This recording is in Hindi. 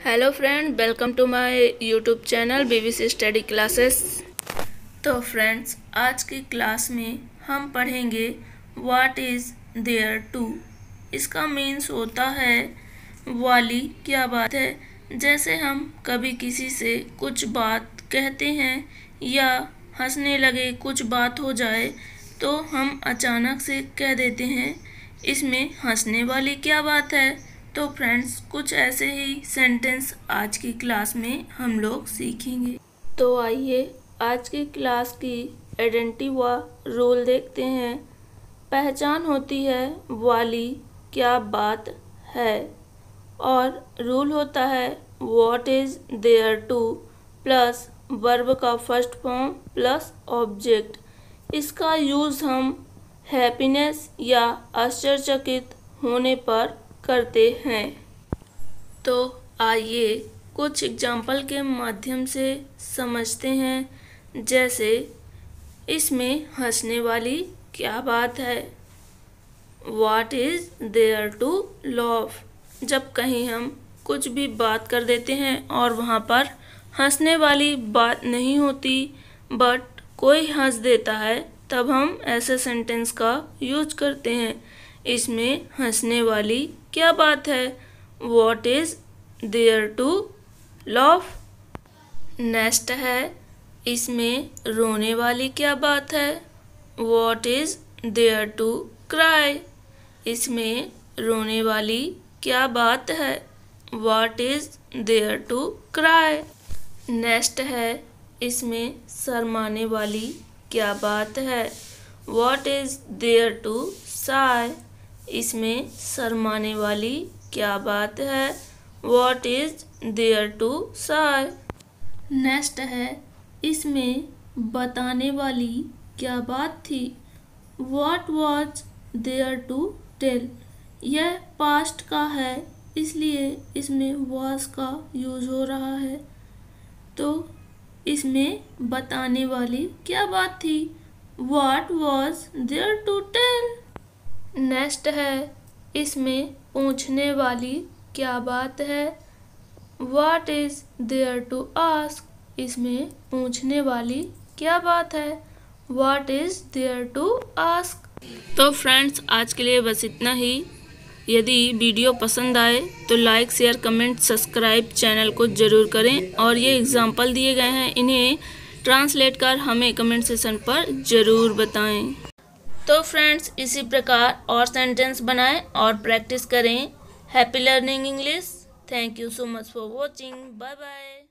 Hello friend welcome to my YouTube channel BBC study classes तो फ्रेंड्स आज की क्लास में हम पढ़ेंगे व्हाट इज़ देयर टू इसका मीन्स होता है, वाली क्या बात है? जैसे हम कभी किसी से कुछ बात कहते हैं, या हंसने लगे कुछ बात हो जाए तो हम अचानक से कह देते हैं, इसमें हंसने वाली क्या बात है? तो फ्रेंड्स, कुछ ऐसे ही सेंटेंस आज की क्लास में हम लोग सीखेंगे। तो आइए, आज की क्लास की आइडेंटिटी व रोल देखते हैं। पहचान होती है वाली क्या बात है और रूल होता है what is there to plus verb का फ़र्स्ट फॉर्म प्लस ऑब्जेक्ट इसका यूज़ हम हैप्पीनेस या आश्चर्यचकित होने पर करते हैं। तो आइए कुछ एग्ज़ाम्पल के माध्यम से समझते हैं। जैसे, इसमें हंसने वाली क्या बात है? What is there to laugh जब कहीं हम कुछ भी बात कर देते हैं और वहाँ पर हंसने वाली बात नहीं होती बट कोई हंस देता है, तब हम ऐसे सेंटेंस का यूज़ करते हैं। इसमें हंसने वाली क्या बात है? What is there to laugh next है। इसमें रोने वाली क्या बात है? What is there to cry इसमें रोने वाली क्या बात है? What is there to cry next है। इसमें शरमाने वाली क्या बात है? What is there to shy इसमें शरमाने वाली क्या बात है? What is there to shy next है, इसमें बताने वाली क्या बात थी? What was there to tell यह पास्ट का है, इसलिए इसमें वॉज़ का यूज़ हो रहा है। तो इसमें बताने वाली क्या बात थी? What was there to tell next है। इसमें पूछने वाली क्या बात है? What is there to ask इसमें पूछने वाली क्या बात है? What is there to ask तो फ्रेंड्स आज के लिए बस इतना ही। यदि वीडियो पसंद आए तो like share comment subscribe channel को ज़रूर करें और ये एग्ज़ाम्पल दिए गए हैं, इन्हें ट्रांसलेट कर हमें कमेंट सेशन पर ज़रूर बताएँ। तो फ्रेंड्स इसी प्रकार और सेंटेंस बनाएँ और प्रैक्टिस करें। Happy learning English thank you so much for watching bye bye